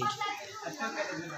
八三十六。